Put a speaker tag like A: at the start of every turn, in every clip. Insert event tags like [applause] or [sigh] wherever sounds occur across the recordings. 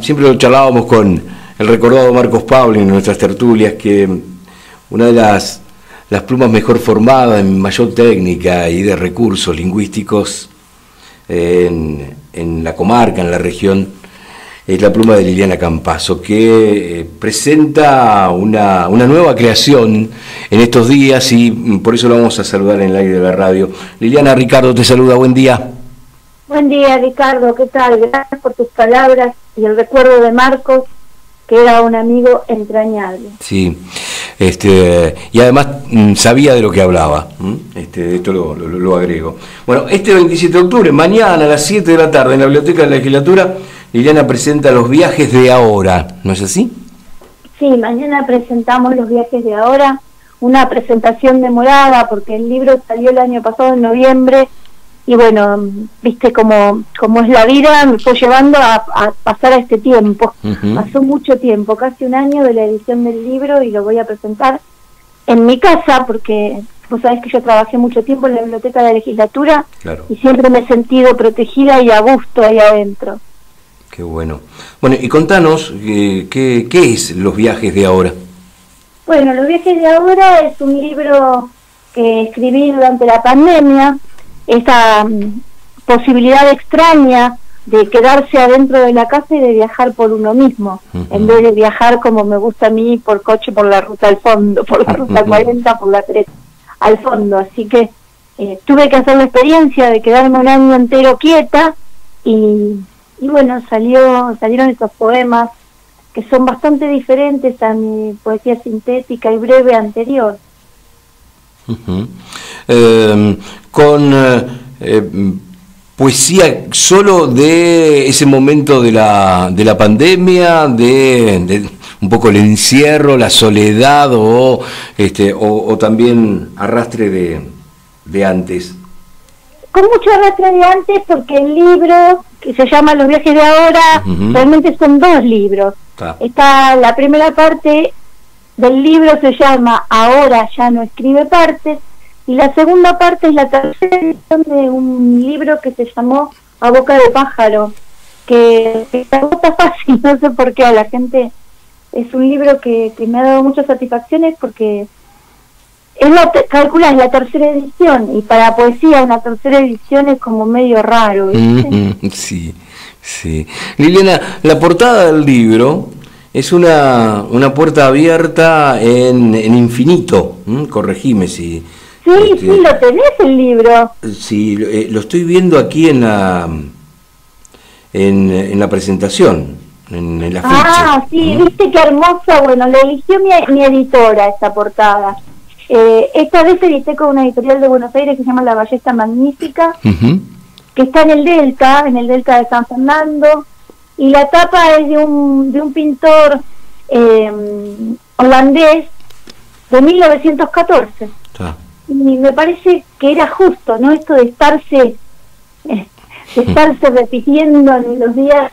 A: Siempre lo charlábamos con el recordado Marcos Pauli en nuestras tertulias, que una de las, plumas mejor formadas en mayor técnica y de recursos lingüísticos en, la comarca, en la región, es la pluma de Liliana Campazo, que eh, presenta una, una, nueva creación en estos días y por eso lo vamos a saludar en el aire de la radio. Liliana Ricardo te saluda, buen día.
B: Buen día, Ricardo, ¿qué tal? Gracias por tus palabras y el recuerdo de Marcos, que era un amigo entrañable.
A: Sí, este, y además mm, sabía de lo que hablaba, este, esto lo, lo, lo, agrego. Bueno, este 27 de octubre, mañana a las 7 de la tarde en la Biblioteca de la Legislatura, Liliana presenta Los viajes de ahora, ¿no es así?
B: Sí, mañana presentamos Los viajes de ahora, una presentación demorada porque el libro salió el año pasado en noviembre y bueno, viste cómo, cómo es la vida, me fue llevando a, a pasar a este tiempo. Uh -huh. Pasó mucho tiempo, casi un año de la edición del libro y lo voy a presentar en mi casa porque vos sabés que yo trabajé mucho tiempo en la biblioteca de la legislatura
A: claro.
B: y siempre me he sentido protegida y a gusto ahí adentro.
A: Qué bueno. Bueno, y contanos, eh, ¿qué, ¿qué es Los viajes de ahora?
B: Bueno, Los viajes de ahora es un libro que escribí durante la pandemia, esa um, posibilidad extraña de quedarse adentro de la casa y de viajar por uno mismo, uh -huh. en vez de viajar como me gusta a mí por coche por la ruta al fondo, [laughs] por la ruta 40, por la 3 al fondo. Así que eh, tuve que hacer la experiencia de quedarme un año entero quieta y, y bueno, salió salieron esos poemas que son bastante diferentes a mi poesía sintética y breve anterior.
A: Uh -huh. eh, con eh, poesía solo de ese momento de la, de la pandemia, de, de, un poco el encierro, la soledad o, este, o, o también arrastre de, de antes.
B: Con mucho arrastre de antes porque el libro que se llama Los viajes de ahora uh -huh. realmente son dos libros. Ah. Está la primera parte del libro se llama Ahora ya no escribe partes y la segunda parte es la tercera edición de un libro que se llamó A Boca de Pájaro, que, que se agota fácil, [laughs] no sé por qué a la gente. Es un libro que, que me ha dado muchas satisfacciones porque es la, calcula, es la tercera edición y para poesía una tercera edición es como medio raro.
A: sí, sí. Liliana, la portada del libro es una, una puerta abierta en, en infinito, ¿Mm? corregime si
B: Sí, este, sí, lo tenés el libro.
A: Sí, eh, lo estoy viendo aquí en la en, en la presentación, en, en la ficha.
B: Ah, sí, ¿Mm? viste qué hermosa. Bueno, lo eligió mi, mi editora esta portada. Eh, esta vez edité con una editorial de Buenos Aires que se llama La Ballesta Magnífica, uh -huh. que está en el Delta, en el Delta de San Fernando, y la tapa es de un, de un pintor eh, holandés de 1914. Ah y me parece que era justo, ¿no? Esto de estarse, eh, de estarse [laughs] repitiendo en los días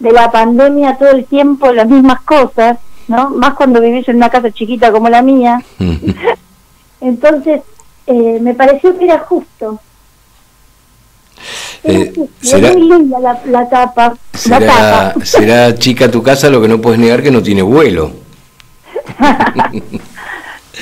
B: de la pandemia todo el tiempo las mismas cosas, ¿no? Más cuando vivís en una casa chiquita como la mía. [laughs] Entonces, eh, me pareció que era justo.
A: Eh, será,
B: muy linda la, la tapa.
A: Será, será chica tu casa, lo que no puedes negar que no tiene vuelo. [laughs]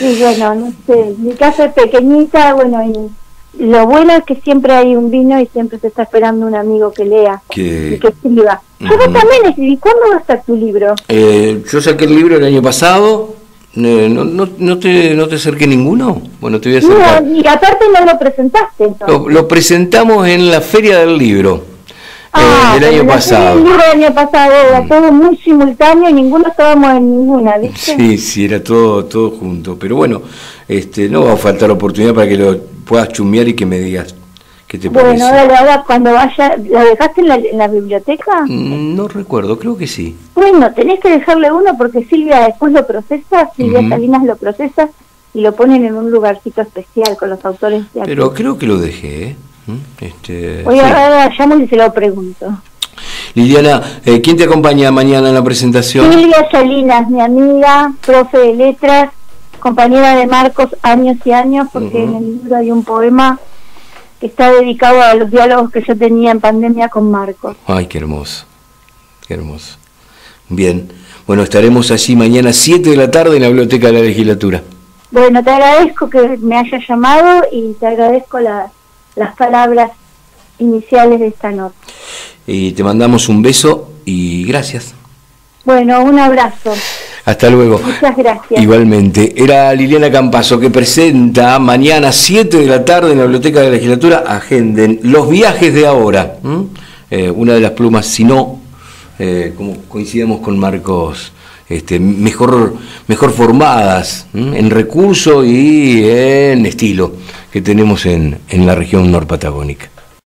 B: Y bueno, no sé, mi casa es pequeñita, bueno, y lo bueno es que siempre hay un vino y siempre se está esperando un amigo que lea
A: que...
B: y que escriba. Uh -huh. También escribí, ¿cuándo va a estar tu libro?
A: Eh, yo saqué el libro el año pasado, no, no, no, te, ¿No te acerqué ninguno? Bueno, te voy a acercar.
B: No, y aparte no lo presentaste entonces.
A: Lo, lo presentamos en la Feria del Libro.
B: Ah,
A: eh, del año pasado.
B: El año pasado era todo muy simultáneo y ninguno estábamos en ninguna, ¿viste?
A: Sí, sí, era todo todo junto. Pero bueno, este no va a faltar oportunidad para que lo puedas chumear y que me digas qué te
B: bueno,
A: parece.
B: Bueno, ahora, cuando vaya, ¿lo dejaste en la, en la biblioteca?
A: Mm, no recuerdo, creo que sí.
B: Bueno, tenés que dejarle uno porque Silvia después lo procesa, Silvia uh -huh. Salinas lo procesa y lo ponen en un lugarcito especial con los autores de aquí.
A: Pero creo que lo dejé, ¿eh? Este,
B: Voy a sí. llamo y se lo pregunto.
A: Liliana, eh, ¿quién te acompaña mañana en la presentación?
B: Silvia Salinas, mi amiga, profe de letras, compañera de Marcos años y años, porque uh -huh. en el libro hay un poema que está dedicado a los diálogos que yo tenía en pandemia con Marcos.
A: Ay, qué hermoso. Qué hermoso. Bien. Bueno, estaremos allí mañana 7 de la tarde en la Biblioteca de la Legislatura.
B: Bueno, te agradezco que me hayas llamado y te agradezco las palabras iniciales de esta nota.
A: Y te mandamos un beso y gracias.
B: Bueno, un abrazo.
A: Hasta luego.
B: Muchas gracias.
A: Igualmente. Era Liliana Campazo que presenta mañana 7 de la tarde en la Biblioteca de la Legislatura, agenden los viajes de ahora. Eh, una de las plumas, si no, eh, como coincidimos con Marcos, este, mejor, mejor formadas en recurso y en estilo que tenemos en, en la región norpatagónica.